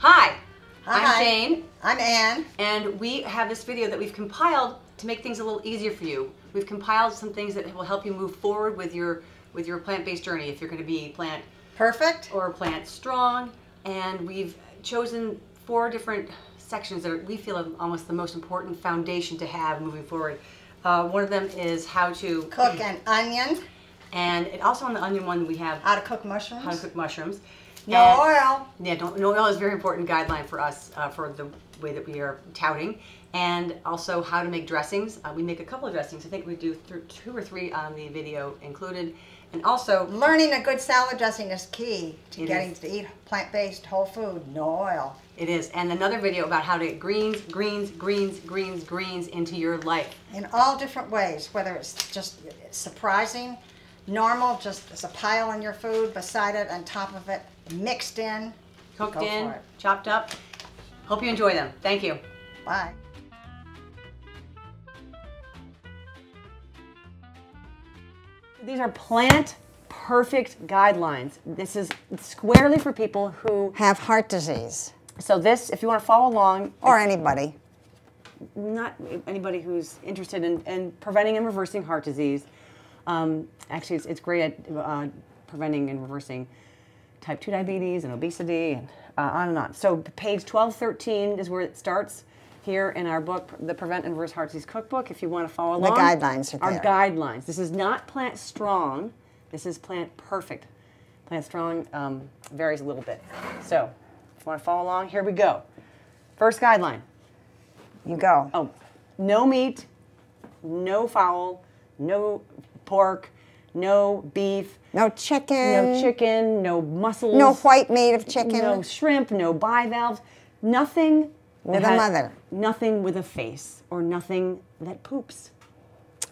Hi, Hi. I'm Jane, I'm Ann. and we have this video that we've compiled to make things a little easier for you. We've compiled some things that will help you move forward with your with your plant-based journey if you're going to be plant Perfect. or plant strong. And we've chosen four different sections that we feel are almost the most important foundation to have moving forward. Uh, one of them is how to Cook an onion. and it also on the onion one we have How to cook mushrooms. how to cook mushrooms. No And- oil. Yeah, don't, no oil is a very important guideline for us uh, for the way that we are touting. And also how to make dressings. Uh, we make a couple of dressings. I think we do th- two or three on the video included. And also, Learning a good salad dressing is key to getting is. to eat plant-based whole food. No oil. it is. And another video about how to get greens, greens, greens, greens, greens into your life. In all different ways, whether it's just surprising, normal, just as a pile in your food, beside it, on top of it, mixed in. Cooked in, chopped up. Hope you enjoy them. Thank you. Bye. These are plant perfect guidelines. This is squarely for people who. Have heart disease. So, this, if you want to follow along, Or anybody. not anybody who's interested in, in preventing and reversing heart disease. Um, actually, it's, it's great at uh, preventing and reversing type 2 diabetes and obesity and uh, on and on. So, page 1213 is where it starts here in our book, the Prevent and Reverse Heart Disease Cookbook. If you want to follow The along, guidelines are Our guidelines. This is not plant strong, this is plant perfect. Plant strong um, varies a little bit. So, if you want to follow along, here we go. First guideline. You go. Oh, no meat, no fowl, no pork, no beef, No chicken. no chicken, no mussels, No white meat of chicken. no shrimp, no bivalves, nothing With a mother. nothing with a face or nothing that poops.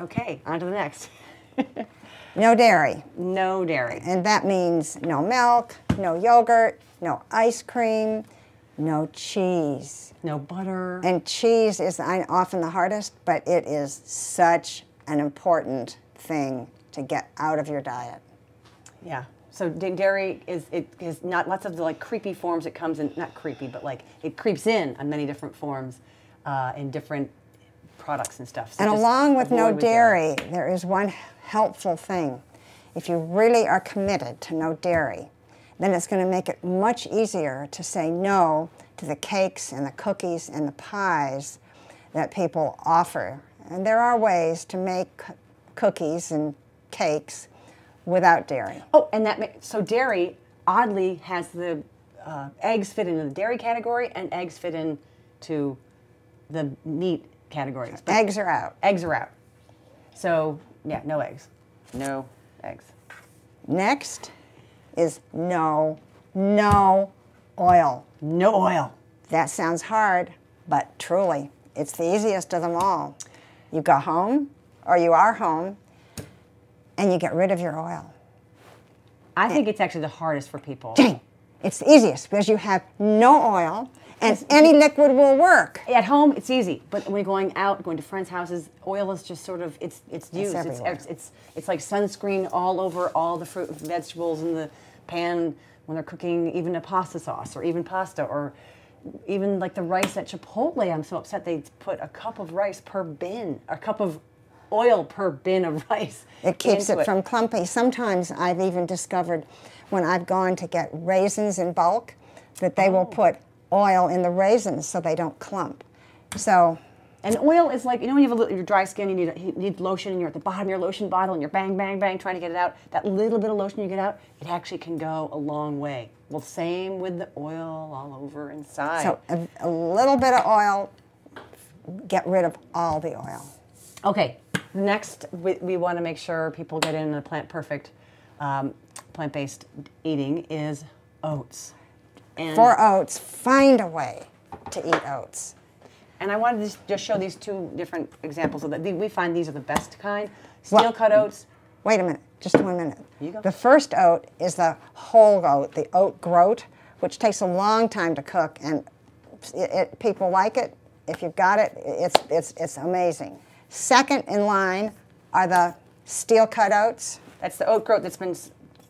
Okay, on to the next. No dairy. No dairy. And that means no milk, no yogurt, no ice cream, no cheese. No butter. And cheese is often the hardest, but it is such an important thing to get out of your diet. Yeah. So dairy is it is not lots of the like creepy forms it comes in not creepy but like it creeps in on many different forms uh, in different products and stuff. So And along with no avoid dairy, there is one helpful thing. If you really are committed to no dairy, then it's going to make it much easier to say no to the cakes and the cookies and the pies that people offer. And there are ways to make cookies and cakes without dairy. Oh, and that ma- so dairy oddly has the uh, eggs fit into the dairy category and eggs fit into the meat categories. But Eggs are out. eggs are out. So yeah, no eggs. No eggs. Next is no, no oil. No oil. That sounds hard, but truly, it's the easiest of them all. You go home, or you are home, and you get rid of your oil. I think it's actually the hardest for people. Dang, it's the easiest because you have no oil, and any liquid will work. At home, it's easy, but when you're going out, going to friends' houses, oil is just sort of it's it's used. It's it's, it's it's like sunscreen all over all the fruit, vegetables in the pan when they're cooking, even a pasta sauce or even pasta or even like the rice at Chipotle. I'm so upset they put a cup of rice per bin, a cup of oil per bin of rice. It keeps into it from clumpy. Sometimes I've even discovered when I've gone to get raisins in bulk that they will oh. put oil in the raisins so they don't clump. So And oil is like you know when you have a little, your dry skin, you need you need lotion, and you're at the bottom of your lotion bottle, and you're bang bang bang trying to get it out. That little bit of lotion you get out, it actually can go a long way. Well, same with the oil all over inside. So a, a little bit of oil, get rid of all the oil. okay, next we, we want to make sure people get in a plant perfect, um, plant based eating is oats. And For oats, find a way to eat oats. And I wanted to just- show these two different examples of that. We find these are the best kind. Well- Steel cut oats. Wait a minute, just one minute. You go. The first oat is the whole oat, the oat groat, which takes a long time to cook, and it, it, people like it. If you've got it, it's, it's, it's amazing. Second in line are the steel cut oats. That's the oat groat that's been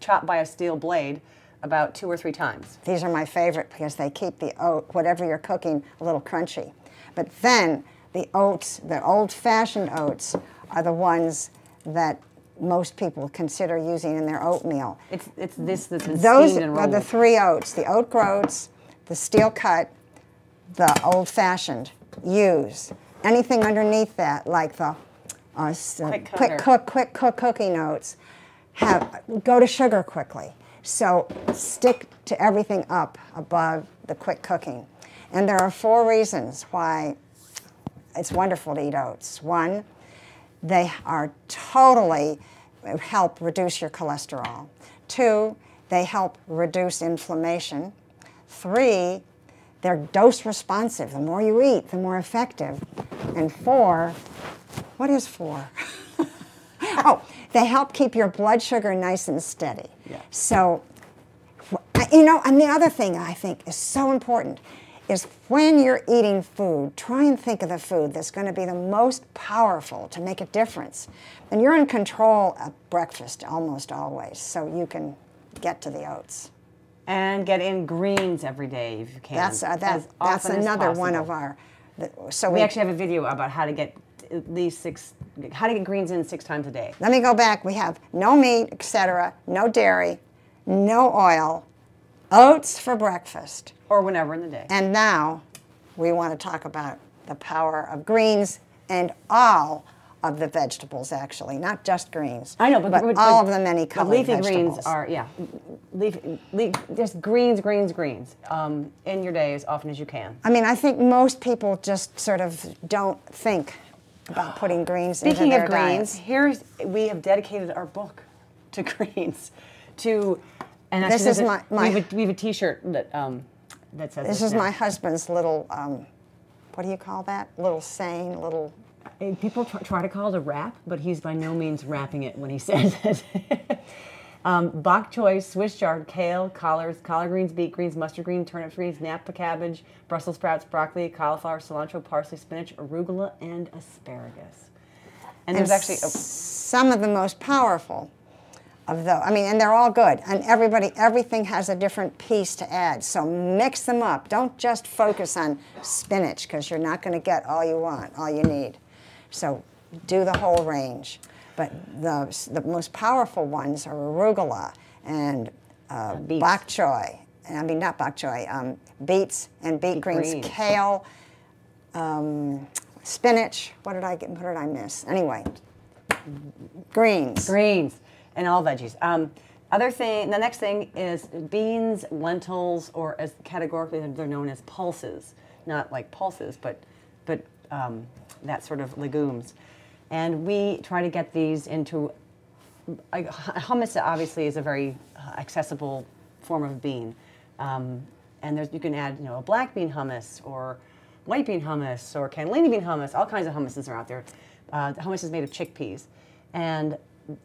chopped by a steel blade. about two or three times. These are my favorite because they keep the oat, whatever you're cooking, a little crunchy. But then the oats, the old-fashioned oats, are the ones that most people consider using in their oatmeal. It's it's this that's been Those steamed and are the three oats: the oat groats, the steel cut, the old-fashioned. Use anything underneath that, like the uh, uh, Quick quick cook, quick cook cookie notes. Have go to sugar quickly. So stick to everything up above the quick cooking. And there are four reasons why it's wonderful to eat oats. One, they are totally help reduce your cholesterol. Two, they help reduce inflammation. Three, they're dose responsive. The more you eat, the more effective. And four, what is four? oh, they help keep your blood sugar nice and steady. Yeah. So, you know, and the other thing I think is so important is when you're eating food, try and think of the food that's going to be the most powerful to make a difference. And you're in control at breakfast almost always, so you can get to the oats. And get in greens every day if you can. That's uh, that, that's another one of our. The, so We we, actually have a video about how to get at least six, how to get greens in six times a day. let me go back. We have no meat, etc., no dairy, no oil, oats for breakfast. Or whenever in the day. And now we want to talk about the power of greens and all of the vegetables, actually, not just greens. I know, but, but, but- all but- of the many colored leafy vegetables. greens are yeah, leaf, leaf, just greens, greens, greens um, in your day as often as you can. I mean, I think most people just sort of don't think about putting greens Speaking into their of greens, diets. here's we have dedicated our book to greens, to and actually This is my- my- we, have a, we have a T-shirt that um, that says This is now. my husband's little, um, what do you call that? Little saying, little. Uh, People tr- try to call it a rap, but he's by no means rapping it when he says it. um, bok choy, Swiss chard, kale, collards, collard greens, beet greens, mustard green, turnip greens, napa cabbage, Brussels sprouts, broccoli, cauliflower, cilantro, parsley, spinach, arugula, and asparagus. And there's actually a, some of the most powerful of those. I mean, and they're all good. And everybody, everything has a different piece to add. So mix them up. Don't just focus on spinach because you're not going to get all you want, all you need. So do the whole range. But the, the most powerful ones are arugula and uh, beets. bok choy. I mean, not bok choy, um, beets and beet, greens, greens. kale, um, spinach. What did I get? What did I miss? Anyway, greens. greens and all veggies. Um, other thing, the next thing is beans, lentils, or as categorically they're known as pulses, not like pulses, but but um, that sort of legumes. And we try to get these into hummus. Obviously, is a very accessible form of bean, um, and there's you can add you know a black bean hummus or white bean hummus or cannellini bean hummus. All kinds of hummuses are out there. Uh, the hummus is made of chickpeas, and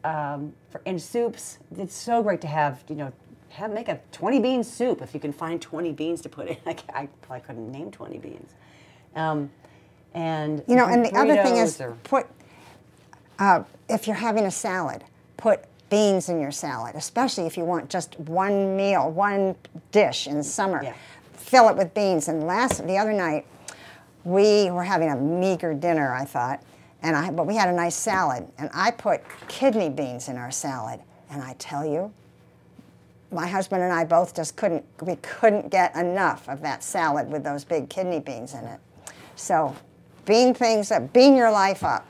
um, for in soups, it's so great to have you know have make a 20 bean soup if you can find 20 beans to put in. I, I probably couldn't name 20 beans. Um, and You know, and the other thing is or- put, uh, if you're having a salad, put beans in your salad, especially if you want just one meal, one dish in summer. Yeah. Fill it with beans. And last, the other night, we were having a meager dinner, I thought, and I, but we had a nice salad, and I put kidney beans in our salad. And I tell you, my husband and I both just couldn't, we couldn't get enough of that salad with those big kidney beans in it. So bean things up, bean your life up.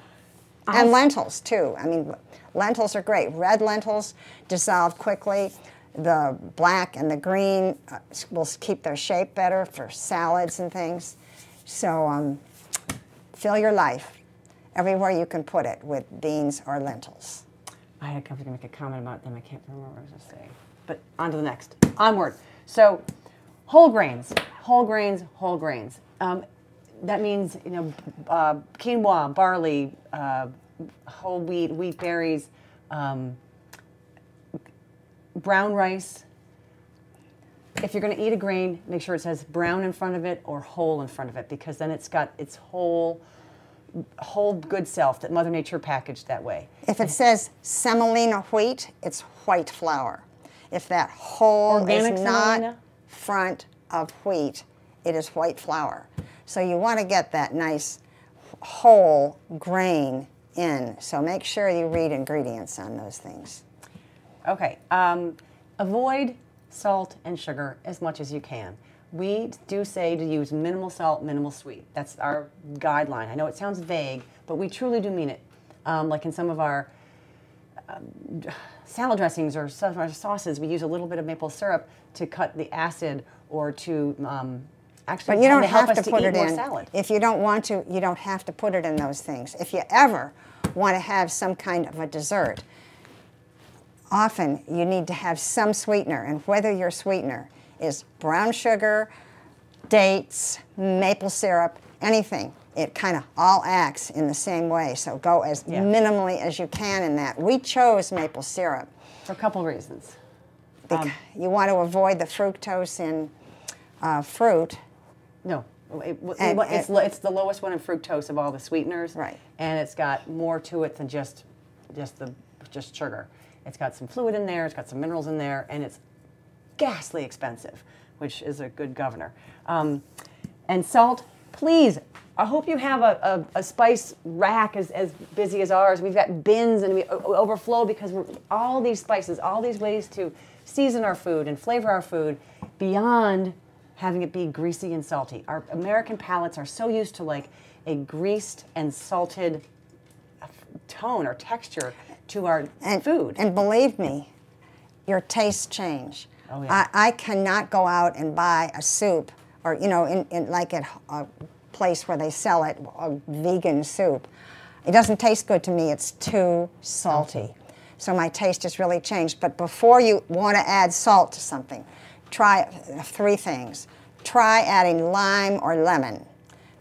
And lentils too. I mean, lentils are great. Red lentils dissolve quickly. The black and the green uh, will keep their shape better for salads and things. So um, fill your life everywhere you can put it with beans or lentils. I had I was going to make a comment about them. I can't remember what I was going to say. But on to the next. Onward. So, whole grains, whole grains, whole grains. Um, that means you know uh, quinoa, barley, uh, whole wheat, wheat berries, um, brown rice. If you're going to eat a grain, make sure it says brown in front of it or whole in front of it because then it's got its whole whole good self that Mother Nature packaged that way. If it says semolina wheat, it's white flour. if that whole Organic is not semolina? front of wheat, it is white flour. So you want to get that nice whole grain in. So make sure you read ingredients on those things. Okay. Um, avoid salt and sugar as much as you can. We do say to use minimal salt, minimal sweet. That's our guideline. I know it sounds vague, but we truly do mean it. Um, like in some of our um, salad dressings or some of our sauces, we use a little bit of maple syrup to cut the acid or to um, actually But you don't to have to put it in. salad. If you don't want to, you don't have to put it in those things. If you ever want to have some kind of a dessert, often you need to have some sweetener, and whether your sweetener is brown sugar, dates, maple syrup, anything, it kind of all acts in the same way. So go as Yeah. minimally as you can in that. We chose maple syrup. For a couple reasons. bec- you want to avoid the fructose in uh, fruit. No, it, And- it's, and- it's the lowest one in fructose of all the sweeteners. Right. And it's got more to it than just just the just sugar. It's got some fluid in there. It's got some minerals in there, and it's ghastly expensive, which is a good governor. Um, and salt, please. I hope you have a, a, a spice rack as, as busy as ours. We've got bins and we overflow because we're, all these spices, all these ways to season our food and flavor our food beyond having it be greasy and salty. Our American palates are so used to like a greased and salted tone or texture to our And, food. And believe me, your tastes change. Oh, yeah. I, I cannot go out and buy a soup, or you know, in, in like at a place where they sell it, a vegan soup. It doesn't taste good to me. It's too salty. So my taste has really changed. But before you want to add salt to something, try three things. Try adding lime or lemon.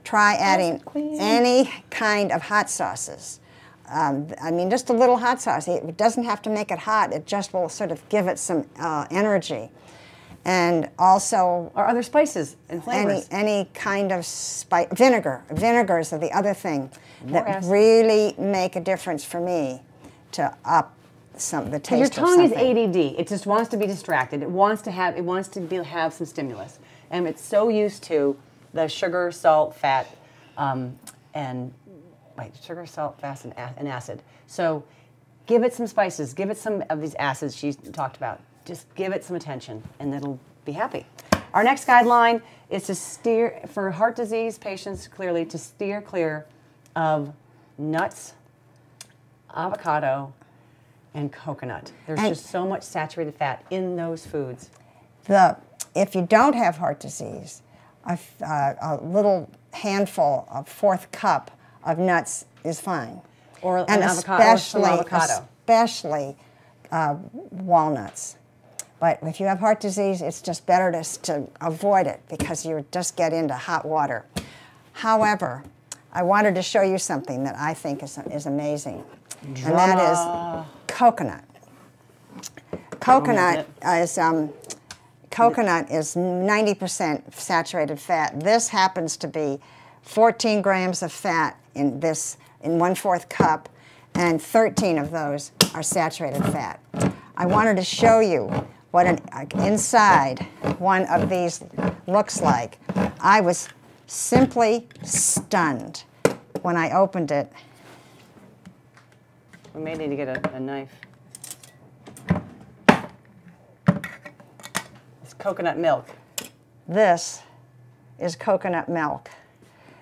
Try adding any kind of hot sauces. Um, I mean, just a little hot sauce. It doesn't have to make it hot. It just will sort of give it some uh, energy. And also or other spices and flavors. any any kind of spice. Vinegar. Vinegars are the other thing that acid. really make a difference for me to up some the taste Your tongue is. ADD. It just wants to be distracted. It wants to have. It wants to be, have some stimulus, and it's so used to the sugar, salt, fat, um, and wait, sugar, salt, fat, and acid. So, give it some spices. Give it some of these acids she talked about. Just give it some attention, and it'll be happy. Our next guideline is to steer for heart disease patients. Clearly, to steer clear of nuts, avocado, and coconut. There's And- just so much saturated fat in those foods. the if you don't have heart disease, a, uh, a little handful, a fourth cup of nuts is fine. Or an and avocado- or especially, avocado. especially uh, walnuts. But if you have heart disease, it's just better to, to avoid it because you just get into hot water. However, I wanted to show you something that I think is, is amazing, and that is coconut. Coconut is um, coconut is 90% saturated fat. This happens to be 14 grams of fat in this in one fourth cup, and 13 of those are saturated fat. I wanted to show you what an uh, inside one of these looks like. I was simply stunned when I opened it. We may need to get a, a knife. It's coconut milk. This is coconut milk,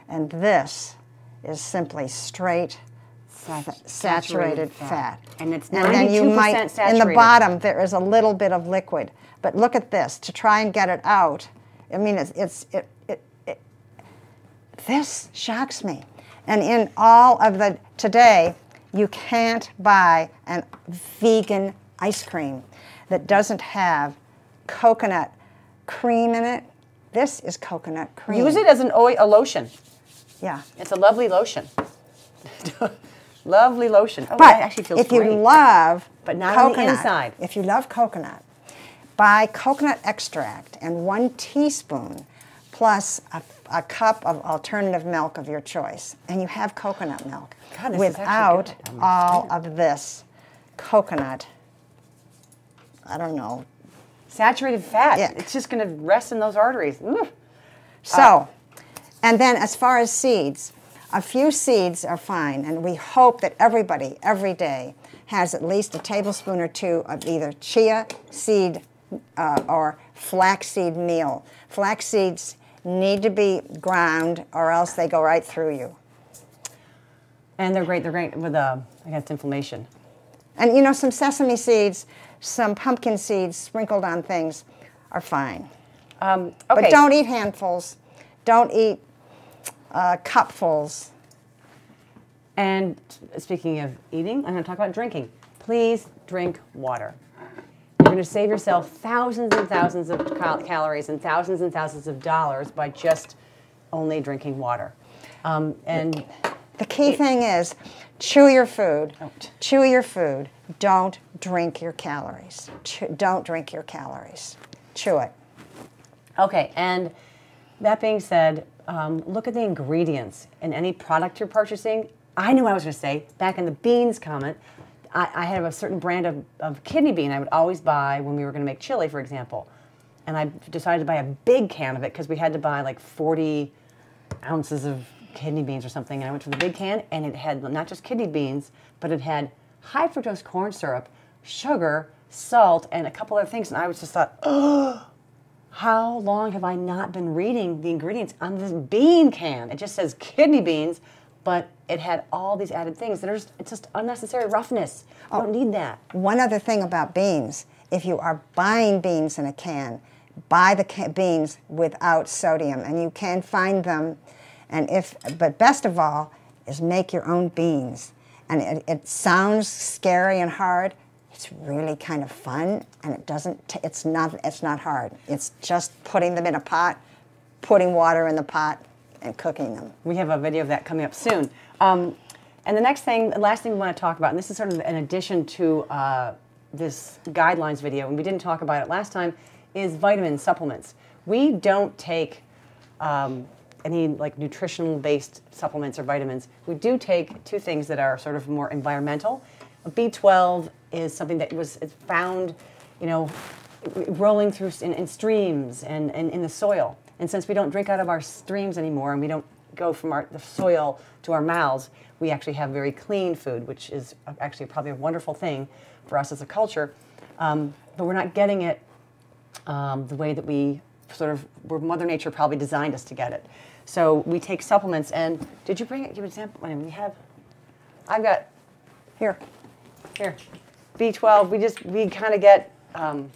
and this is simply straight Sat- saturated fat. And it's 92% and then you 92% might, in the bottom, there is a little bit of liquid. But look at this, to try and get it out, I mean, it's, it's it, it, it, this shocks me. And in all of the, today, you can't buy a vegan ice cream that doesn't have coconut cream in it. This is coconut cream. Use it as an oil, a lotion. Yeah. It's a lovely lotion. lovely lotion. Oh, But actually feels if great. you love But not coconut, inside. if you love coconut, buy coconut extract and one teaspoon plus a, a cup of alternative milk of your choice, and you have coconut milk God, this is actually without all of this coconut. I don't know, saturated fat. Ick. It's just going to rest in those arteries. Ugh. So, and then as far as seeds, a few seeds are fine, and we hope that everybody, every day, has at least a tablespoon or two of either chia seed uh, or flaxseed meal. Flax seeds need to be ground, or else they go right through you. And they're great. They're great with uh, against inflammation. And you know, some sesame seeds, some pumpkin seeds sprinkled on things are fine. Um, okay. But don't eat handfuls. Don't eat uh, cupfuls. And speaking of eating, I'm going to talk about drinking. Please drink water. You're going to save yourself thousands and thousands of cal- calories and thousands and thousands of dollars by just only drinking water. Um, and The key thing is chew your food. Don't. Chew your food. Don't drink your calories. Chew, don't drink your calories. Chew it. Okay, and that being said, um, look at the ingredients in any product you're purchasing. I knew I was going to say back in the beans comment. I, I have a certain brand of, of kidney bean I would always buy when we were going to make chili, for example. And I decided to buy a big can of it because we had to buy like 40 ounces of kidney beans or something. And I went for the big can, and it had not just kidney beans, but it had high fructose corn syrup, sugar, salt, and a couple other things. And I was just thought, oh, how long have I not been reading the ingredients on this bean can? It just says kidney beans, but it had all these added things that are just, it's just unnecessary roughness. I don't oh, need that. One other thing about beans if you are buying beans in a can, buy the ca- beans without sodium, and you can find them. And if, but best of all, is make your own beans. And it, it sounds scary and hard. It's really kind of fun, and it doesn't. T- it's not. It's not hard. It's just putting them in a pot, putting water in the pot, and cooking them. We have a video of that coming up soon. Um, and the next thing, the last thing we want to talk about, and this is sort of an addition to uh, this guidelines video, and we didn't talk about it last time, is vitamin supplements. We don't take um, any like nutritional based supplements or vitamins. We do take two things that are sort of more environmental. B12 is something that was found, you know, rolling through in, in streams and, and in the soil. And since we don't drink out of our streams anymore and we don't go from our, the soil to our mouths, we actually have very clean food, which is actually probably a wonderful thing for us as a culture. Um, but we're not getting it um, the way that we sort of, where Mother Nature probably designed us to get it. So we take supplements and, did you bring it? Give an example. We have, I've got, Here, here, B12. We just, we kind of get, um,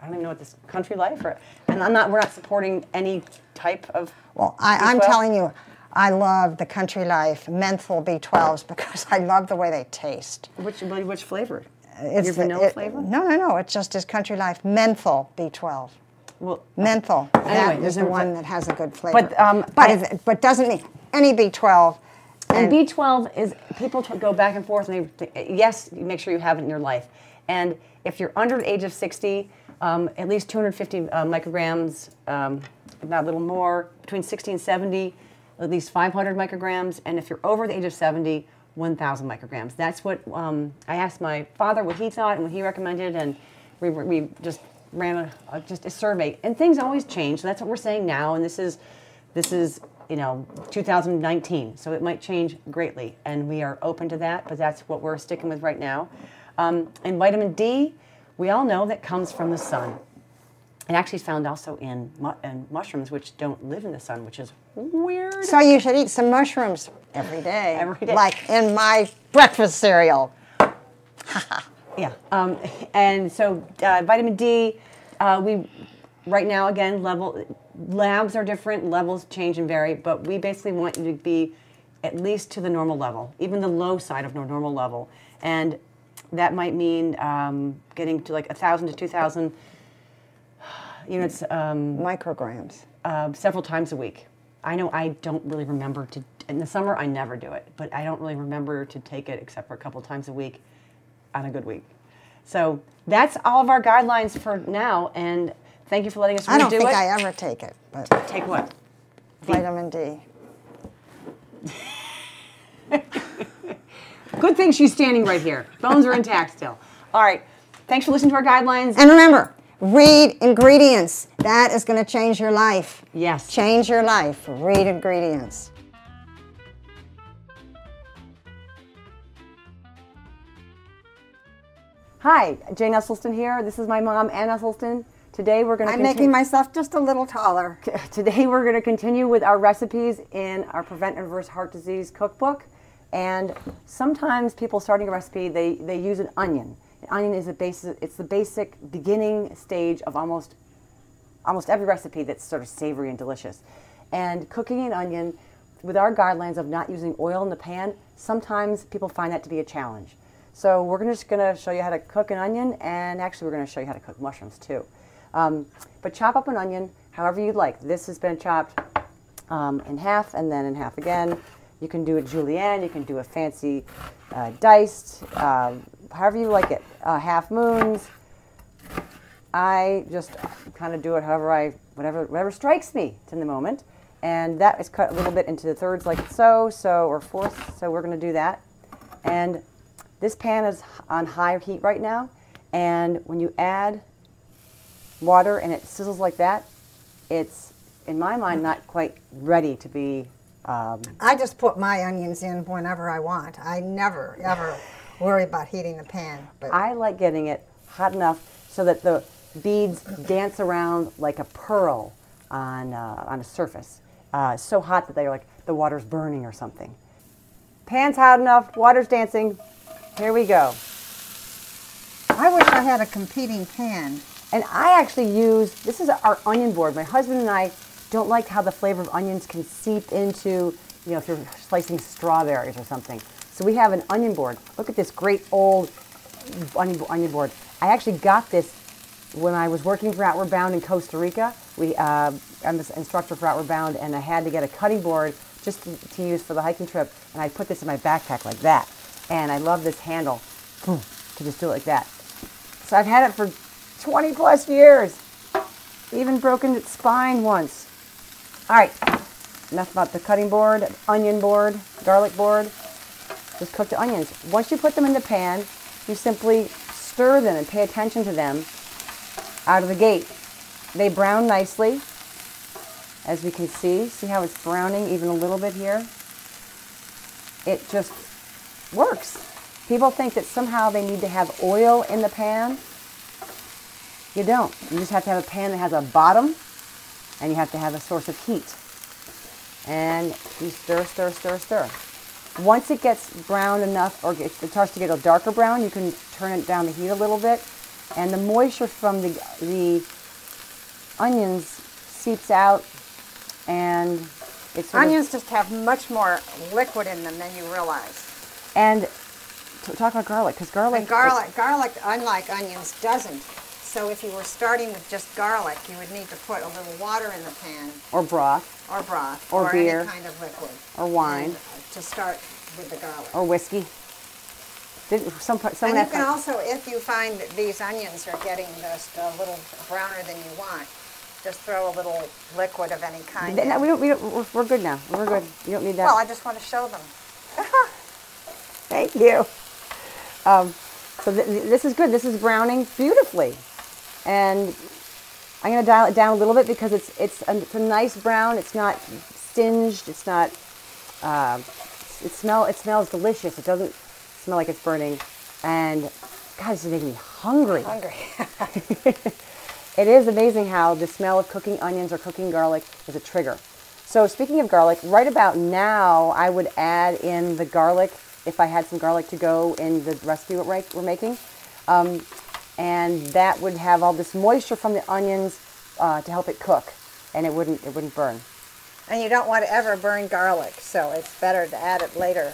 I don't even know what this country life or, and I'm not, we're not supporting any type of. Well, I, I'm telling you, I love the Country Life methyl B12s because I love the way they taste. Which, which flavor? It's Your vanilla it- flavor? No, no, no. It's just is Country Life methyl B12. Well, Methyl. Anyway, that is the one that has a good flavor. But, um, but, I- if- but doesn't mean any B12. And B12 is people go back and forth, and they th- yes, you make sure you have it in your life. And if you're under the age of 60, um, at least 250 uh, micrograms, um, if not a little more, between 60 and 70, at least 500 micrograms. And if you're over the age of 70, 1,000 micrograms. That's what um, I asked my father what he thought and what he recommended, and we, we just ran a, a, just a survey. And things always change. That's what we're saying now. And this is this is you know 2019 so it might change greatly and we are open to that but that's what we're sticking with right now um, and vitamin d we all know that comes from the sun it actually is found also in, mu- in mushrooms which don't live in the sun which is weird So you should eat some mushrooms every day. Every day. Like in my breakfast cereal. Yeah, um, and so uh, vitamin D, uh, we right now again level labs are different, levels change and vary, but we basically want you to be at least to the normal level, even the low side of normal level, and that might mean um, getting to like a thousand to two thousand units um, Micrograms. uh, several times a week. I know I don't really remember to, in the summer, I never do it, but I don't really remember to take it except for a couple times a week on a good week. So that's all of our guidelines for now, and thank you for letting us I don't think it. I ever take it, but Take what? vitamin D. Good thing she's standing right here. Bones are intact still. All right. Thanks for listening to our guidelines. And remember, Read ingredients. That is going to change your life. Yes. Change your life. Read ingredients. Hi, Jane Esselstyn here. This is my mom, Ann Esselstyn. Today we're going to I'm making myself just a little taller. Today we're going to continue with our recipes in our Prevent and Reverse Heart Disease cookbook. And sometimes people starting a recipe, they, they use an onion. An onion is a basic, it's the basic beginning stage of almost, almost every recipe that's sort of savory and delicious. And cooking an onion, with our guidelines of not using oil in the pan, sometimes people find that to be a challenge. So we're just going to show you how to cook an onion, and actually we're going to show you how to cook mushrooms too. Um, but chop up an onion however you'd like. This has been chopped um, in half and then in half again. You can do it julienne, you can do a fancy uh, diced, uh, however you like it. Uh, half moons. I just kind of do it however I, whatever, whatever strikes me in the moment. And that is cut a little bit into thirds like so, so, or fourths. So we're going to do that. And this pan is on high heat right now. And when you add water and it sizzles like that, it's, in my mind, not quite ready to be um, I just put my onions in whenever I want. I never, ever worry about heating the pan. But I like getting it hot enough so that the beads dance around like a pearl on, uh, on a surface. Uh, so hot that they're like the water's burning or something. Pan's hot enough, water's dancing. Here we go. I wish I had a competing pan. And I actually use, this is our onion board. My husband and I don't like how the flavor of onions can seep into, you know, if you're slicing strawberries or something. So we have an onion board. Look at this great old onion, onion board. I actually got this when I was working for Outward Bound in Costa Rica. We, uh, I'm the instructor for Outward Bound, and I had to get a cutting board just to, to use for the hiking trip, and I put this in my backpack like that. And I love this handle to just do it like that. So I've had it for 20 plus years. Even broken its spine once. All right, enough about the cutting board, onion board, garlic board. Just cook the onions. Once you put them in the pan, you simply stir them and pay attention to them out of the gate. They brown nicely, as we can see. See how it's browning even a little bit here? It just works. People think that somehow they need to have oil in the pan. You don't. You just have to have a pan that has a bottom and you have to have a source of heat. And you stir, stir, stir, stir. Once it gets brown enough, or it starts to get a darker brown, you can turn it down the heat a little bit. And the moisture from the, the onions seeps out and it's Onions just have much more liquid in them than you realize. And talk about garlic, because garlic... And garlic, garlic, unlike onions, doesn't. So if you were starting with just garlic, you would need to put a little water in the pan. Or broth. Or broth. Or, or beer. any kind of liquid. Or wine. And to start with the garlic. Or whiskey. Did, some, and you can also, if you find that these onions are getting just a little browner than you want, just throw a little liquid of any kind. No, we don't, we don't, we're, we're good now. We're good. You don't need that. Well, I just want to show them. Thank you. Um, so th this is good. This is browning beautifully. And I'm going to dial it down a little bit because it's, it's, a, it's a nice brown. It's not singed. It's not, uh, it, smell, it smells delicious. It doesn't smell like it's burning. And God, this is making me hungry. Hungry. it is amazing how the smell of cooking onions or cooking garlic is a trigger. So speaking of garlic, right about now, I would add in the garlic if I had some garlic to go in the recipe we're making. Um, and that would have all this moisture from the onions uh, to help it cook, and it wouldn't it wouldn't burn. And you don't want to ever burn garlic, so it's better to add it later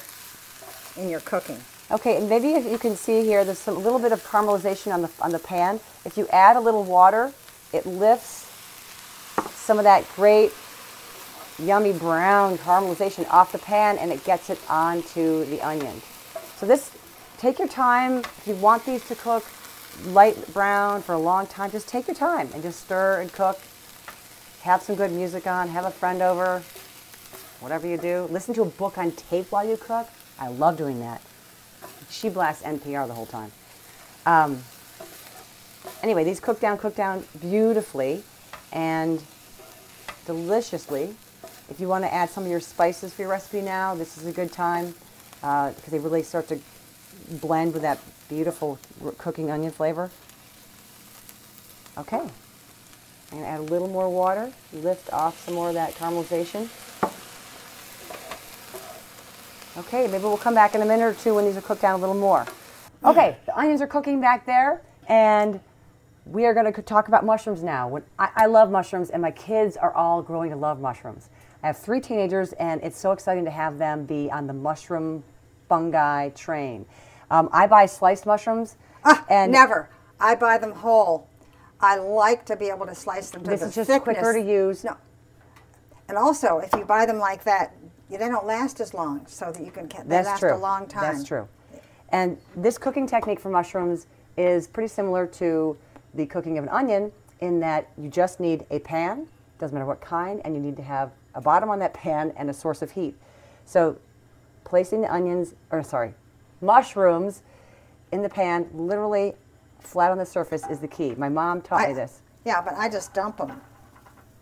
in your cooking. Okay, and maybe if you can see here, there's a little bit of caramelization on the on the pan. If you add a little water, it lifts some of that great yummy brown caramelization off the pan and it gets it onto the onion. So this, take your time. If you want these to cook light brown for a long time, just take your time and just stir and cook. Have some good music on, have a friend over, whatever you do. Listen to a book on tape while you cook. I love doing that. She blasts NPR the whole time. Um, anyway, these cook down, cook down beautifully and deliciously. If you want to add some of your spices for your recipe now, this is a good time because they really start to blend with that beautiful cooking onion flavor. Okay. I'm going to add a little more water, lift off some more of that caramelization. Okay, maybe we'll come back in a minute or two when these are cooked down a little more. Okay, the onions are cooking back there, and we are going to talk about mushrooms now. When I, I love mushrooms, and my kids are all growing to love mushrooms. I have three teenagers, and it's so exciting to have them be on the mushroom fungi train. Um, I buy sliced mushrooms, Ah, and never. I buy them whole. I like to be able to slice them to This the is just thickness. quicker to use. No. And also, if you buy them like that, they don't last as long, so that you can get they That's last true. a long time. That's true. And this cooking technique for mushrooms is pretty similar to the cooking of an onion in that you just need a pan, doesn't matter what kind, and you need to have a bottom on that pan and a source of heat. So placing the onions, or sorry, mushrooms in the pan, literally flat on the surface is the key. My mom taught I- me this. Yeah, but I just dump them.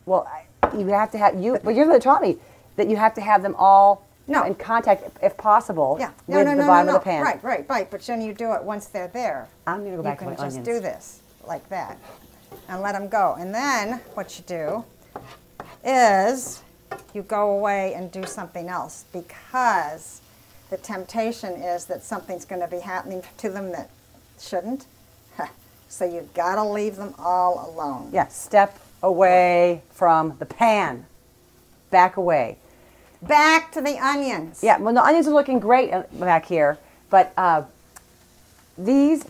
Well, I- you have to have you, but you're the that taught me that you have to have them all No. in contact, if- if possible, Yeah. No, with no, the no, bottom no, of the pan. Right, right, right. But then you do it once they're there. I'm gonna go you back to can just do this like that and let them go. And then what you do is you go away and do something else because the temptation is that something's going to be happening to them that shouldn't. So you've got to leave them all alone. Yeah, step away from the pan. Back away. Back to the onions. Yeah, well, the onions are looking great uh, back here, but uh, these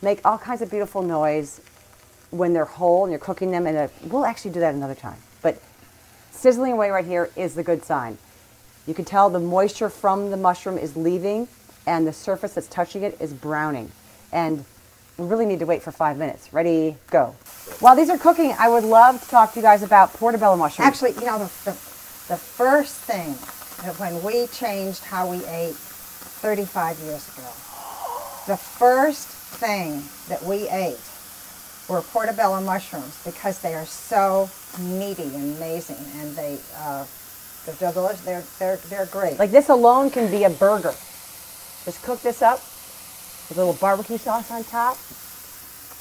make all kinds of beautiful noise when they're whole and you're cooking them. And uh, we'll actually do that another time. But sizzling away right here is the good sign. You can tell the moisture from the mushroom is leaving, and the surface that's touching it is browning. And we really need to wait for five minutes. Ready, go. While these are cooking, I would love to talk to you guys about portobello mushrooms. Actually, you know, the, the, the first thing that when we changed how we ate 35 years ago, the first thing that we ate were portobello mushrooms because they are so meaty and amazing, and they uh, they're, they're, delicious. they're they're they're great. Like this alone can be a burger. Just cook this up with a little barbecue sauce on top.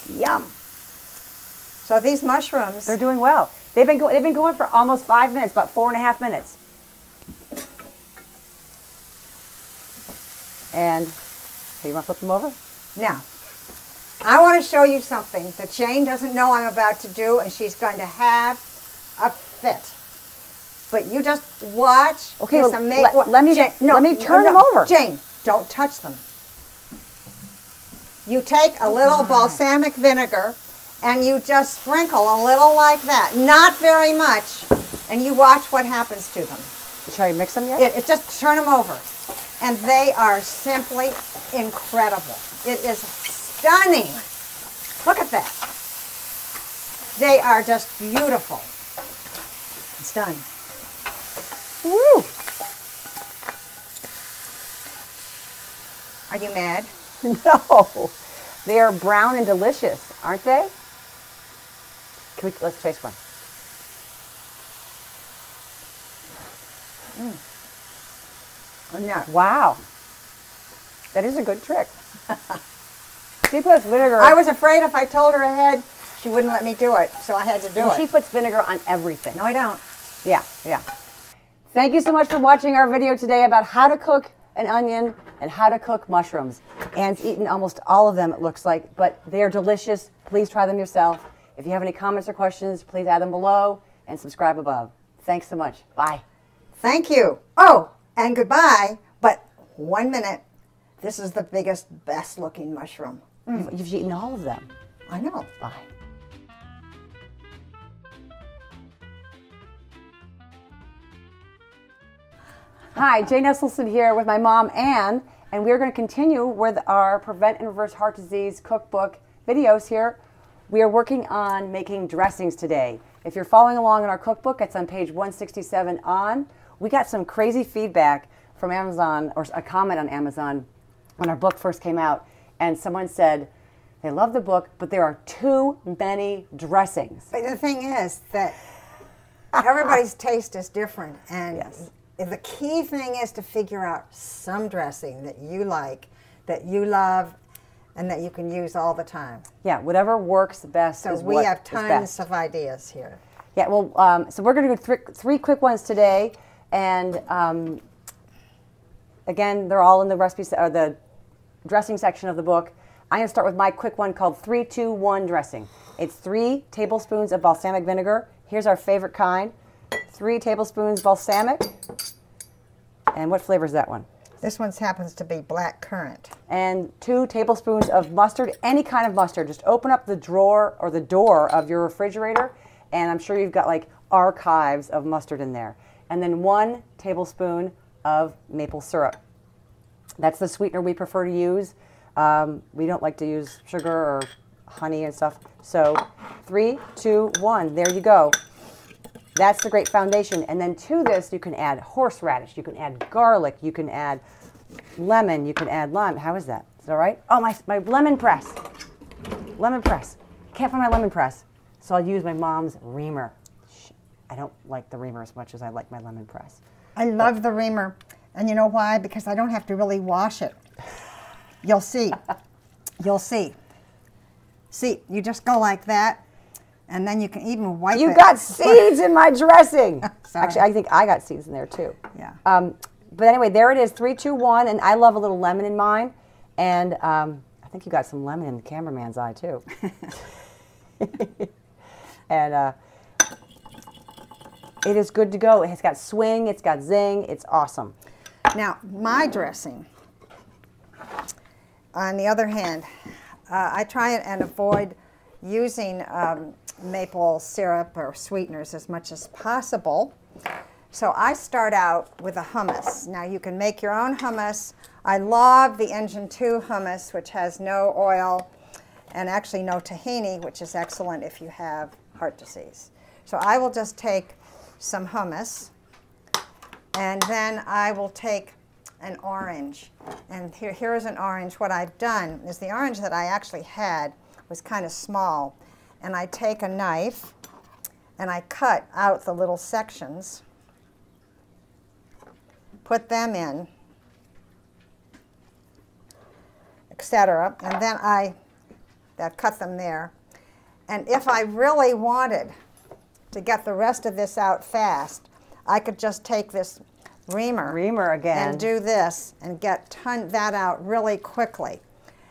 Yum. so these mushrooms, They're doing well. They've been, go- they've been going for almost five minutes, about four and a half minutes. And, you want to flip them over? Now, I want to show you something that Jane doesn't know I'm about to do, and she's going to have a fit. But you just watch. Okay, well, let- let me- Jane, let me turn no, them over. Jane, don't touch them. You take a little oh, balsamic vinegar, and you just sprinkle a little like that, not very much, and you watch what happens to them. Shall I mix them yet? It, it just turn them over, and they are simply incredible. It is stunning. Look at that. They are just beautiful. It's done. Woo! Are you mad? No. They are brown and delicious, aren't they? Can we, let's taste one. Mm. Oh, no. Wow. That is a good trick. she puts vinegar. I was afraid if I told her ahead, she wouldn't let me do it, so I had to do well, she puts vinegar on everything. No, I don't. Yeah, yeah. Thank you so much for watching our video today about how to cook an onion and how to cook mushrooms. Ann's eaten almost all of them, it looks like, but they are delicious. Please try them yourself. If you have any comments or questions, please add them below and subscribe above. Thanks so much. Bye. Thank you. Oh, and goodbye, but one minute. This is the biggest, best looking mushroom. You've, you've eaten all of them. I know. Bye. Hi, Jane Esselstyn here with my mom Ann, and we're going to continue with our Prevent and Reverse Heart Disease cookbook videos here. We are working on making dressings today. If you're following along in our cookbook, it's on page 167 on. We got some crazy feedback from Amazon, or a comment on Amazon when our book first came out, and someone said, They love the book, but there are too many dressings. But the thing is that everybody's taste is different, and Yes. The key thing is to figure out some dressing that you like, that you love, and that you can use all the time. Yeah, whatever works best So we have tons of ideas here. Yeah, well, um, so we're going to do three, three quick ones today, and um, again, they're all in the recipe or the dressing section of the book. I'm going to start with my quick one called three, two, one dressing. It's three tablespoons of balsamic vinegar. Here's our favorite kind. Three tablespoons balsamic. And what flavor is that one? This one happens to be black currant. and two tablespoons of mustard, any kind of mustard. Just open up the drawer or the door of your refrigerator, and I'm sure you've got like archives of mustard in there. And then one tablespoon of maple syrup. That's the sweetener we prefer to use. Um, we don't like to use sugar or honey and stuff. So, three, two, one. There you go. That's the great foundation. And then to this, you can add horseradish, you can add garlic, you can add lemon, you can add lime. How is that? Is that all right? Oh, my, my lemon press. Lemon press. Can't find my lemon press. So I'll use my mom's reamer. I don't like the reamer as much as I like my lemon press. I love the reamer, and you know why? Because I don't have to really wash it. You'll see. You'll see. See, you just go like that, and then you can even wipe You it. got seeds in my dressing. Actually, I think I got seeds in there too. Yeah. Um, but anyway, there it is, three, two, one, and I love a little lemon in mine, and um, I think you got some lemon in the cameraman's eye too. and uh, it is good to go. It's got swing, it's got zing, it's awesome. Now, my dressing, on the other hand, uh, I try and avoid using um, maple syrup or sweeteners as much as possible. So I start out with a hummus. Now you can make your own hummus. I love the Engine 2 hummus, which has no oil and actually no tahini, which is excellent if you have heart disease. So I will just take some hummus and then I will take an orange. And here, here is an orange. What I've done is the orange that I actually had was kind of small. And I take a knife and I cut out the little sections, put them in, etc. And then I that cut them there. And if I really wanted to get the rest of this out fast, I could just take this reamer, Reamer again. and do this and get ton that out really quickly.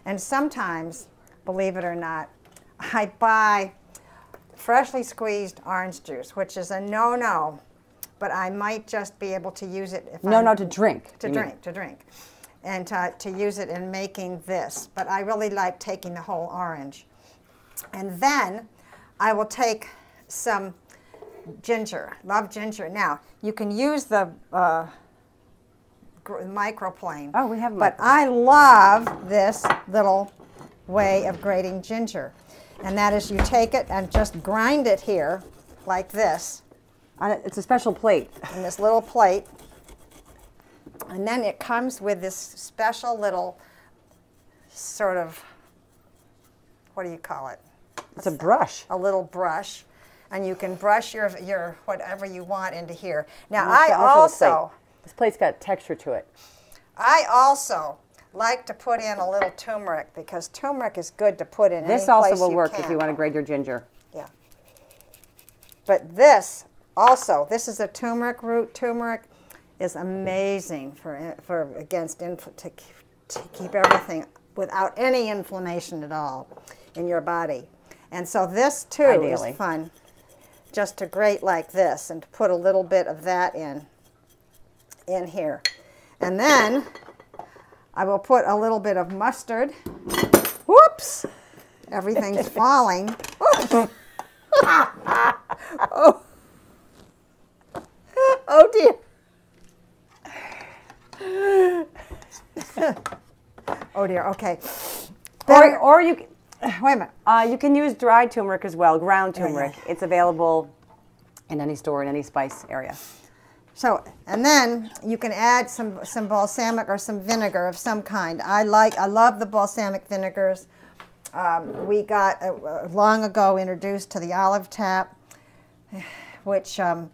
And sometimes, believe it or not, I buy freshly squeezed orange juice, which is a no-no, but I might just be able to use it if No, I'm no, to drink. to you mean. drink, to drink, and to, to use it in making this. But I really like taking the whole orange. And then I will take some ginger. Love ginger. Now, you can use the uh, microplane. Oh, we have But I love this little way of grating ginger. And that is you take it and just grind it here like this It's a special plate. in this little plate. And then it comes with this special little sort of, what do you call it? It's a brush. A little brush. And you can brush your, your whatever you want into here. Now, I go- let's show the plate. also, This plate's got texture to it. I also like to put in a little turmeric because turmeric is good to put in This also will work if you want to grate your ginger. Yeah. But this also, this is a turmeric root. Turmeric is amazing for for against to, to keep everything without any inflammation at all in your body. And so this too Ideally. is fun, just to grate like this and to put a little bit of that in in here, and then I will put a little bit of mustard. Whoops! Everything's falling. oh. oh dear. oh dear. Okay. Or, Better- or you, wait a minute. uh, you can use dried turmeric as well, ground yeah. turmeric. It's available in any store in any spice area. So, and then you can add some some balsamic or some vinegar of some kind. I like, I love the balsamic vinegars. um, we got uh, uh, long ago introduced to the olive tap, which um,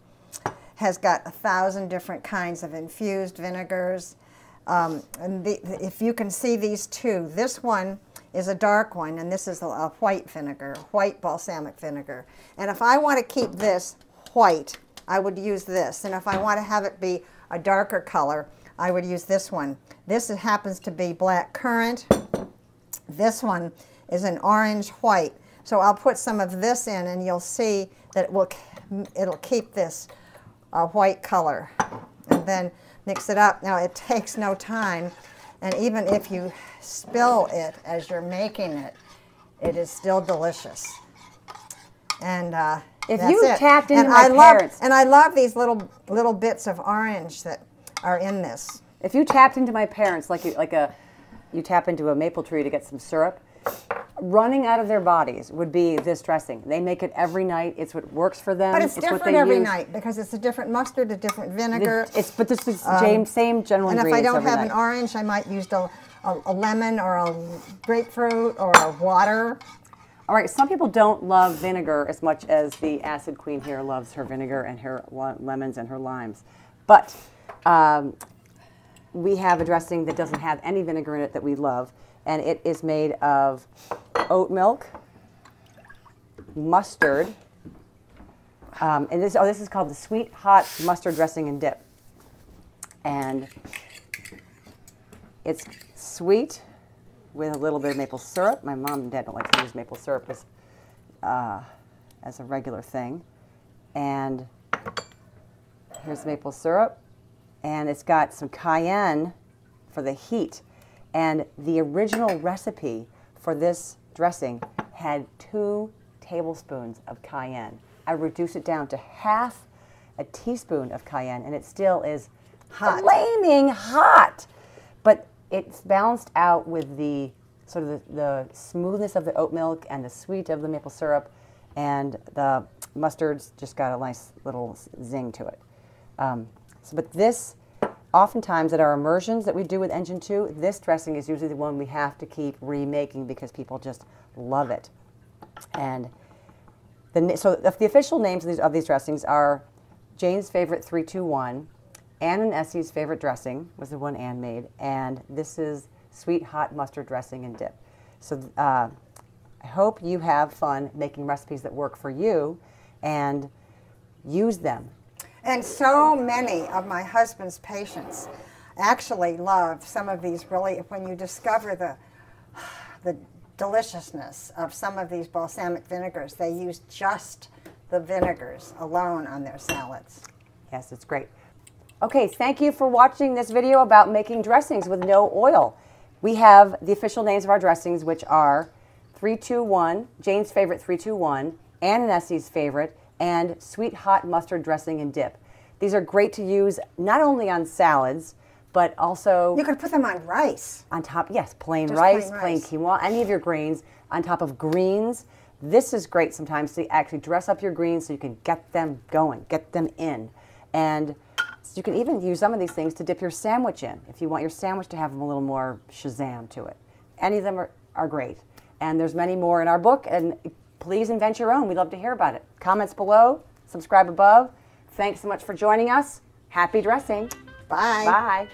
has got a thousand different kinds of infused vinegars. Um, and the, if you can see these two, this one is a dark one, and this is a, a white vinegar, white balsamic vinegar. And if I want to keep this white, I would use this. And if I want to have it be a darker color, I would use this one. This happens to be black currant. This one is an orange white. So I'll put some of this in and you'll see that it will, it'll keep this uh, white color. And then mix it up. Now it takes no time and even if you spill it as you're making it, it is still delicious. And uh, if you it. tapped into and my I parents, love, and I love these little little bits of orange that are in this. If you tapped into my parents like you, like a, you tap into a maple tree to get some syrup, running out of their bodies would be this dressing. They make it every night. It's what works for them. But it's, it's different every use. night because it's a different mustard, a different vinegar. It's but this is um, same general and if I don't have night. an orange, I might use a, a, a lemon or a grapefruit or a water. All right, some people don't love vinegar as much as the acid queen here loves her vinegar and her lemons and her limes. But um, we have a dressing that doesn't have any vinegar in it that we love, and it is made of oat milk, mustard, um, and this, oh, this is called the sweet hot mustard dressing and dip. And it's sweet with a little bit of maple syrup. My mom and dad don't like to use maple syrup as, uh, as a regular thing. And here's maple syrup. And it's got some cayenne for the heat. And the original recipe for this dressing had two tablespoons of cayenne. I reduced it down to half a teaspoon of cayenne, and it still is hot. flaming hot. But it's balanced out with the sort of the, the, smoothness of the oat milk and the sweet of the maple syrup, and the mustard's just got a nice little zing to it. Um, so, but this, oftentimes at our immersions that we do with Engine 2, this dressing is usually the one we have to keep remaking because people just love it. And the, so the official names of these, of these dressings are Jane's Favorite 321, Ann and Essie's favorite dressing was the one Ann made, and this is sweet hot mustard dressing and dip. So uh, I hope you have fun making recipes that work for you and use them. And so many of my husband's patients actually love some of these really, when you discover the, the deliciousness of some of these balsamic vinegars, they use just the vinegars alone on their salads. Yes, it's great. Okay, thank you for watching this video about making dressings with no oil. We have the official names of our dressings, which are 321, Jane's favorite 321, Ann and Essie's favorite, and sweet hot mustard dressing and dip. These are great to use not only on salads, but also you could put them on rice. On top, yes, plain rice, plain, rice. plain quinoa, any of your grains on top of greens. This is great sometimes to actually dress up your greens so you can get them going, get them in, and so you can even use some of these things to dip your sandwich in if you want your sandwich to have a little more shazam to it. Any of them are, are great. And there's many more in our book, and please invent your own. We'd love to hear about it. Comments below, subscribe above. Thanks so much for joining us. Happy dressing. Bye. Bye.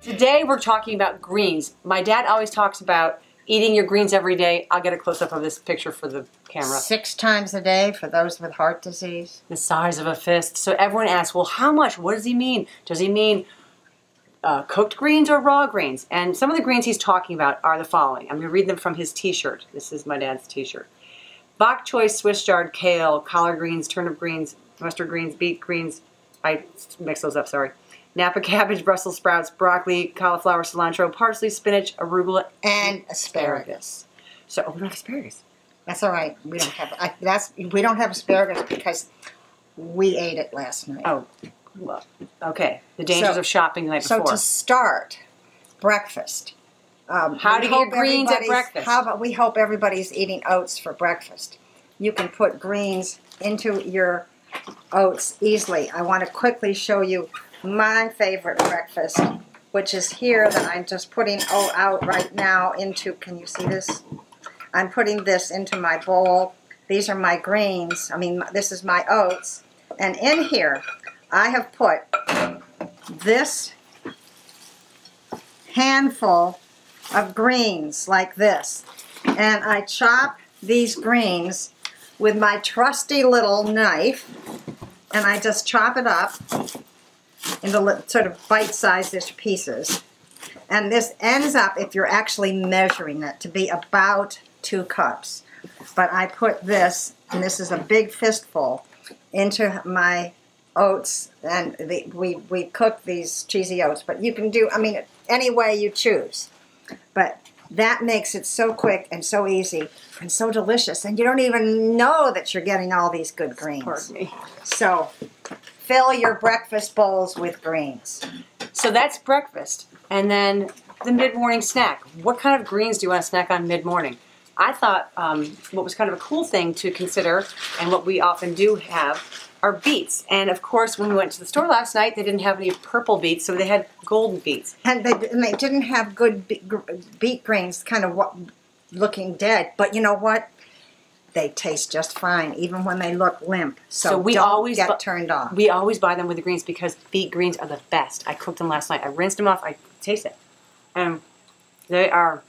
Today we're talking about greens. My dad always talks about eating your greens every day. I'll get a close up of this picture for the camera. Six times a day for those with heart disease. The size of a fist. So everyone asks, well, how much? What does he mean? Does he mean uh, cooked greens or raw greens? And some of the greens he's talking about are the following. I'm going to read them from his t-shirt. This is my dad's t-shirt. Bok choy, Swiss chard, kale, collard greens, turnip greens, mustard greens, beet greens. I mixed those up, sorry. Napa cabbage, Brussels sprouts, broccoli, cauliflower, cilantro, parsley, spinach, arugula, and asparagus. So, oh, we don't have asparagus. That's all right. We don't have I, that's we don't have asparagus because we ate it last night. Oh, well, okay. The dangers so, of shopping the night so before. So to start breakfast. Um, how do you get greens at breakfast? How about we hope everybody's eating oats for breakfast? You can put greens into your oats easily. I want to quickly show you my favorite breakfast, which is here that I'm just putting out right now into, can you see this? I'm putting this into my bowl. These are my greens. I mean, this is my oats. And in here, I have put this handful of greens like this. And I chop these greens with my trusty little knife and I just chop it up into sort of bite-sized pieces. And this ends up, if you're actually measuring it, to be about two cups. But I put this, and this is a big fistful, into my oats, and the, we, we cook these cheesy oats. But you can do, I mean, any way you choose. But that makes it so quick and so easy and so delicious. And you don't even know that you're getting all these good greens. Pardon me. So fill your breakfast bowls with greens. So that's breakfast. And then the mid morning snack. What kind of greens do you want to snack on mid morning? I thought um, what was kind of a cool thing to consider, and what we often do have, are beets. And of course, when we went to the store last night, they didn't have any purple beets, so they had golden beets. And they, and they didn't have good beet greens, kind of what, looking dead. But you know what? They taste just fine, even when they look limp. So, so we always get turned off. We always buy them with the greens because beet greens are the best. I cooked them last night. I rinsed them off. I taste it, and they are,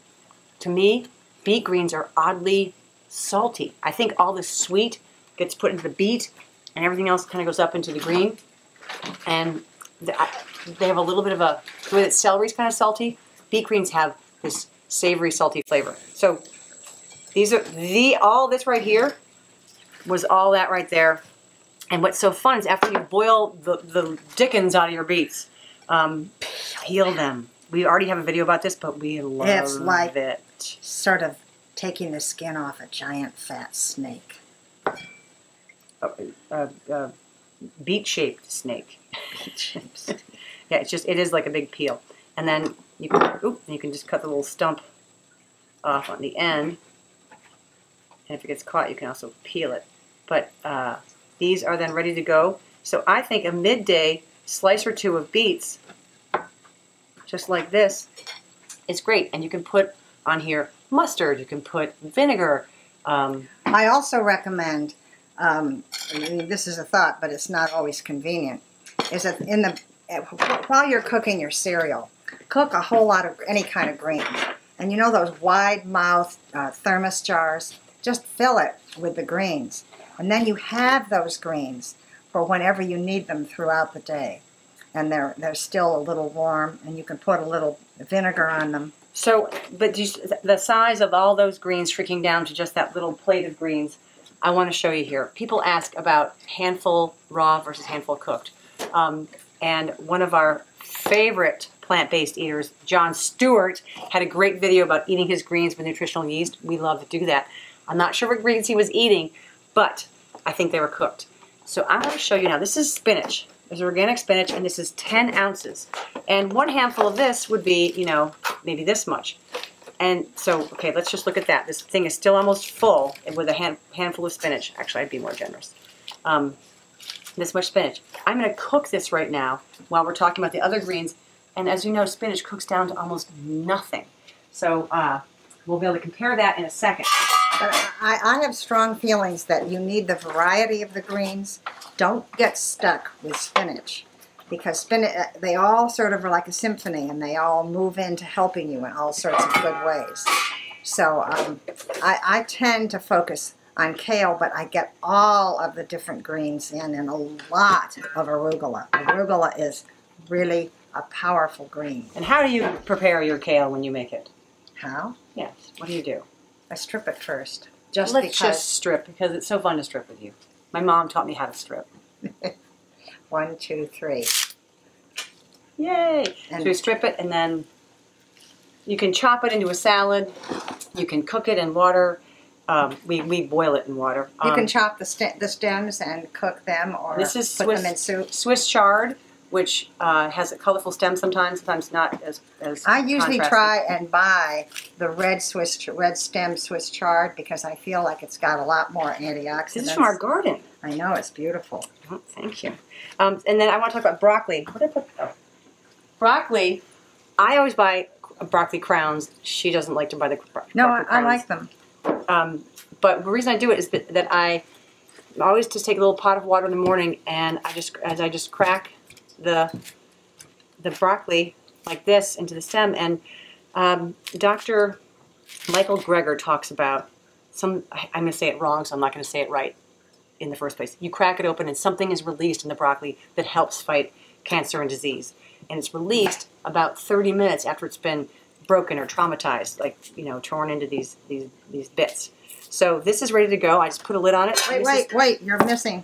to me, beet greens are oddly salty. I think all the sweet gets put into the beet, and everything else kind of goes up into the green. And they have a little bit of a, the way that celery's kind of salty, beet greens have this savory, salty flavor. So these are, the all this right here was all that right there. And what's so fun is after you boil the, the dickens out of your beets, um, peel them. We already have a video about this, but we love it's like it. Sort of taking the skin off a giant fat snake a, a beet shaped snake. yeah, it's just it is like a big peel, and then you can oop, you can just cut the little stump off on the end. And if it gets caught, you can also peel it. But uh, these are then ready to go. So I think a midday slice or two of beets, just like this, is great. And you can put on here mustard. You can put vinegar. Um, I also recommend um, this is a thought, but it's not always convenient, is that in the while you're cooking your cereal, cook a whole lot of any kind of greens. And you know those wide mouth uh, thermos jars? Just fill it with the greens. And then you have those greens for whenever you need them throughout the day. And they're, they're still a little warm, and you can put a little vinegar on them. So, but you, the size of all those greens shrinking down to just that little plate of greens, I want to show you here. People ask about handful raw versus handful cooked. Um, and one of our favorite plant-based eaters, John Stewart, had a great video about eating his greens with nutritional yeast. We love to do that. I'm not sure what greens he was eating, but I think they were cooked. So I'm going to show you now. This is spinach. Is organic spinach, and this is 10 ounces. And one handful of this would be, you know, maybe this much. And so, okay, let's just look at that. This thing is still almost full with a hand, handful of spinach. Actually, I'd be more generous. Um, this much spinach. I'm going to cook this right now while we're talking about the other greens. And as you know, spinach cooks down to almost nothing. So uh, we'll be able to compare that in a second. I, I have strong feelings that you need the variety of the greens. Don't get stuck with spinach because spinach, uh, they all sort of are like a symphony and they all move into helping you in all sorts of good ways. So um, I, I tend to focus on kale, but I get all of the different greens in and a lot of arugula. Arugula is really a powerful green. And how do you prepare your kale when you make it? How? Yes. What do you do? I strip it first. Just Let's because. just strip because it's so fun to strip with you. My mom taught me how to strip. One, two, three. Yay! And so we strip it and then you can chop it into a salad. You can cook it in water. Um, we, we boil it in water. You um, can chop the, st the stems and cook them or this is put them in soup. Swiss chard, which uh, has a colorful stem sometimes, sometimes not as, as I usually contrasting. try and buy the red Swiss red stem Swiss chard because I feel like it's got a lot more antioxidants. This is from our garden. I know it's beautiful. Oh, thank you. Um, and then I want to talk about broccoli. What did I put? Oh. Broccoli. I always buy broccoli crowns. She doesn't like to buy the bro- No, I, broccoli I crowns. like them. Um, but the reason I do it is that that I always just take a little pot of water in the morning, and I just as I just crack the the broccoli like this into the stem, and um, Dr. Michael Greger talks about some. I, I'm going to say it wrong, so I'm not going to say it right in the first place. You crack it open, and something is released in the broccoli that helps fight cancer and disease, and it's released about 30 minutes after it's been broken or traumatized, like you know, torn into these these these bits. So this is ready to go. I just put a lid on it. Wait, wait, is- wait, you're missing.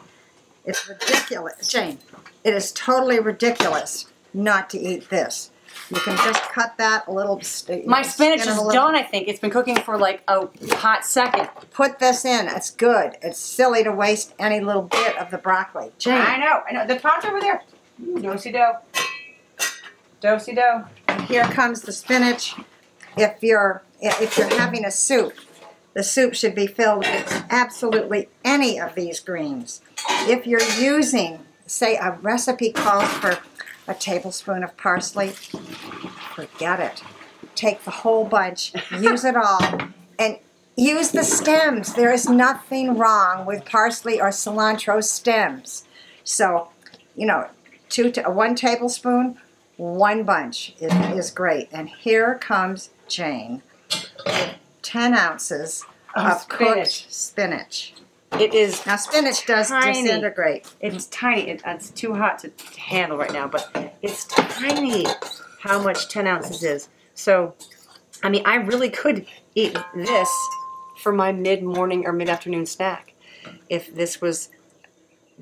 It's ridiculous. Jane, it is totally ridiculous not to eat this. You can just cut that a little. My spinach is little. done. I think it's been cooking for like a hot second. Put this in. It's good. It's silly to waste any little bit of the broccoli. Jane, I know. I know. The pot's over there. Dosey dough. Dosey dough. And here comes the spinach. If you're if you're having a soup, the soup should be filled with absolutely any of these greens. If you're using, say, a recipe calls for a tablespoon of parsley, forget it. Take the whole bunch, use it all, and use the stems. There is nothing wrong with parsley or cilantro stems. So, you know, two to one tablespoon, one bunch is, is great. And here comes Jane 10 ounces Of of cooked spinach. It is. Now, spinach does Tiny. disintegrate. It's tiny. It, it's too hot to, handle right now, but it's tiny. How much 10 ounces is. So, I mean, I really could eat this for my mid morning or mid afternoon snack if this was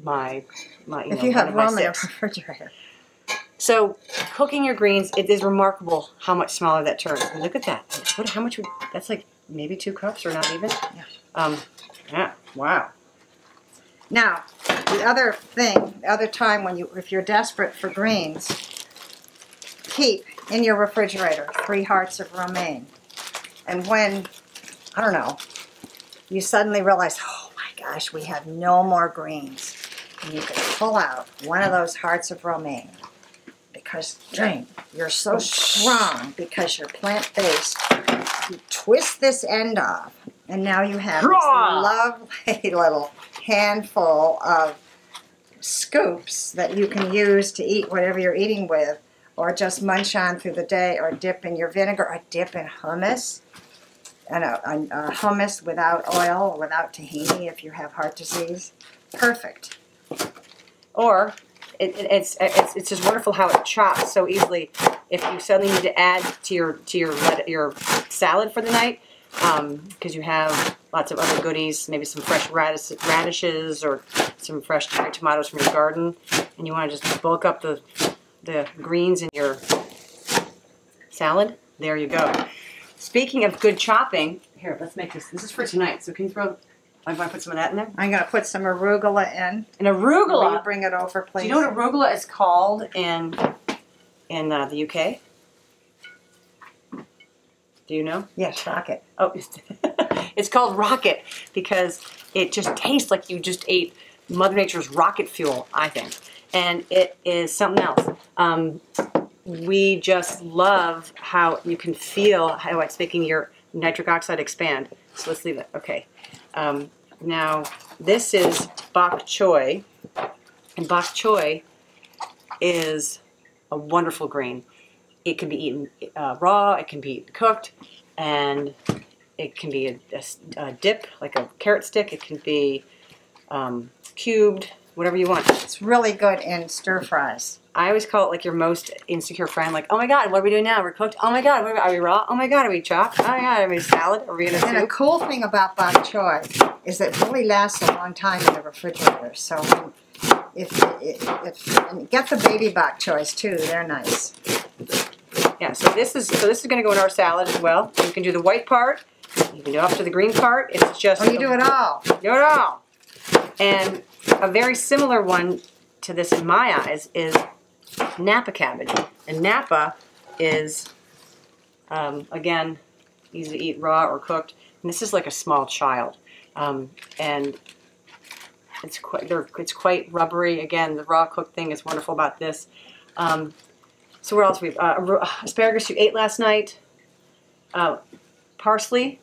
my my. You If know, you one have room in sips. refrigerator. So, cooking your greens, it is remarkable how much smaller that turns. Look at that. What? How much? Would, that's like maybe two cups or not even. Yeah. Um. Yeah. Wow. Now, the other thing, the other time when you, if you're desperate for greens, keep in your refrigerator three hearts of romaine. And when, I don't know, you suddenly realize, oh my gosh, we have no more greens, and you can pull out one of those hearts of romaine. Because, Jane, you're so strong because you're plant based. You twist this end off, and now you have this lovely little handful of scoops that you can use to eat whatever you're eating with, or just munch on through the day, or dip in your vinegar, or dip in hummus. And a, a, a hummus without oil or without tahini if you have heart disease. Perfect. Or it, it, it's, it's it's just wonderful how it chops so easily. If you suddenly need to add to your to your your salad for the night, um, because you have lots of other goodies, maybe some fresh radish, radishes or some fresh cherry tomatoes from your garden, and you want to just bulk up the the greens in your salad. There you go. Speaking of good chopping, here let's make this. This is for tonight. So can you throw? I want to put some of that in there. I'm going to put some arugula in. An Will you arugula. bring it over, please? Do you know what arugula is called in in uh, the UK? Do you know? Yes, rocket. Oh, it's called rocket because it just tastes like you just ate Mother Nature's rocket fuel. I think, and it is something else. Um, we just love how you can feel how it's making your nitric oxide expand. So let's leave it. Okay. Um, now this is bok choy, and bok choy is a wonderful green. It can be eaten uh, raw. It can be cooked, and it can be a dip like a carrot stick. It can be um, cubed, whatever you want. It's really good in stir fries. I always call it like your most insecure friend. Like, oh my god, what are we doing now? We're cooked. Oh my god, are we, raw? Oh my god, are we chopped? Oh my god, are we salad? Are we in a And the cool thing about bok choy is that it really lasts a long time in the refrigerator. So if, if, if and get the baby bok choys too, they're nice. Yeah. So this is so this is going to go in our salad as well. You can do the white part. You can do up to the green part. It's just Oh, you do it all. Do it all. And a very similar one to this in my eyes is Napa cabbage. And Napa is, um, again, easy to eat raw or cooked. And this is like a small child. Um, and It's quite they're, it's quite rubbery. Again, the raw cooked thing is wonderful about this. Um, so what else we have? Uh, asparagus you ate last night. Uh, parsley,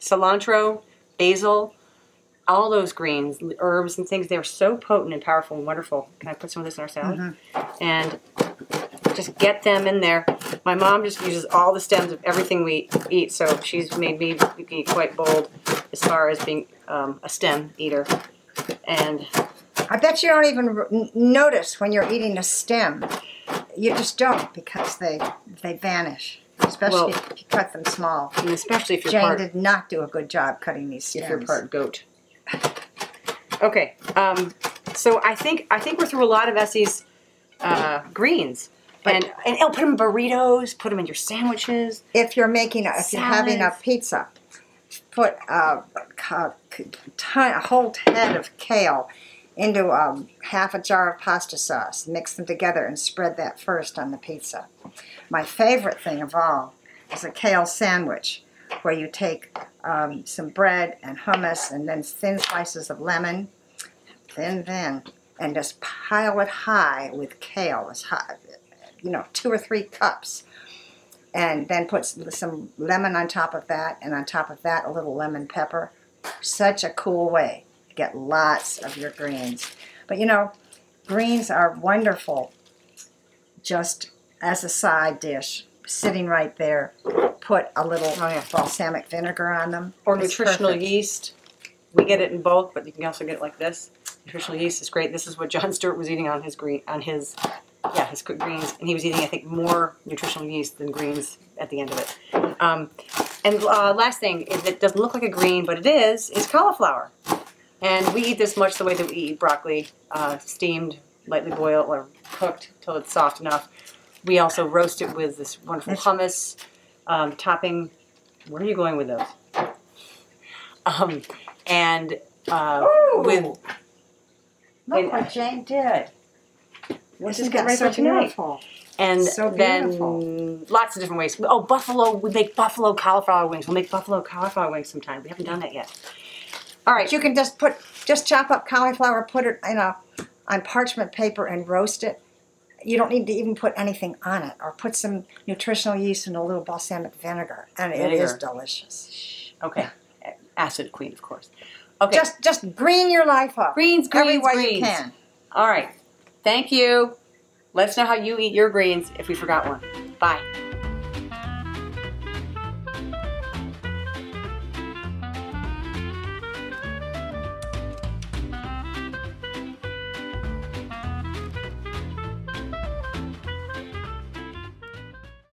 cilantro, basil, all those greens, herbs and things. They're so potent and powerful and wonderful. Can I put some of this in our salad? Mm-hmm. And just get them in there. My mom just uses all the stems of everything we eat, so she's made me be quite bold as far as being um, a stem eater. And I bet you don't even notice when you're eating a stem. You just don't because they they vanish, especially Well- if you cut them small. and especially if you're Jane part did not do a good job cutting these stems. if you're part goat. Okay, um, so I think I think we're through a lot of Essie's uh, greens, and and oh, put them in burritos, put them in your sandwiches. if you're making a, if you're having a pizza, put a, a, ton, a whole head of kale into um, half a jar of pasta sauce. Mix them together and spread that first on the pizza. My favorite thing of all is a kale sandwich, where you take um, some bread and hummus and then thin slices of lemon, thin, thin, and just pile it high with kale, as high, you know, two or three cups and then put some, lemon on top of that, and on top of that, a little lemon pepper. Such a cool way to get lots of your greens. But you know, greens are wonderful just as a side dish, sitting right there. Put a little Oh, yeah. balsamic vinegar on them. or It's nutritional perfect. yeast. We get it in bulk, but you can also get it like this. Nutritional yeast is great. This is what John Stewart was eating on his green on his yeah his cooked greens, and he was eating I think more nutritional yeast than greens at the end of it. Um, and uh, last thing is it doesn't look like a green, but it is is cauliflower, and we eat this much the way that we eat broccoli, uh, steamed, lightly boiled or cooked till it's soft enough. We also roast it with this wonderful hummus um, topping. Where are you going with those? Um, and uh, Ooh. with Look and- what Jane did. Let's Isn't just get ready so for tonight. beautiful? and So then lots of different ways. Oh, buffalo! We make buffalo cauliflower wings. We'll make buffalo cauliflower wings sometime. We haven't done that yet. All right. You can just put, just chop up cauliflower, put it in a, on parchment paper and roast it. You don't need to even put anything on it, or put some nutritional yeast and a little balsamic vinegar, and it is delicious. Okay. Acid queen, of course. Okay. Just, just green your life up. greens, greens, every way greens. you can. All right. Thank you. Let us know how you eat your greens if we forgot one. Bye.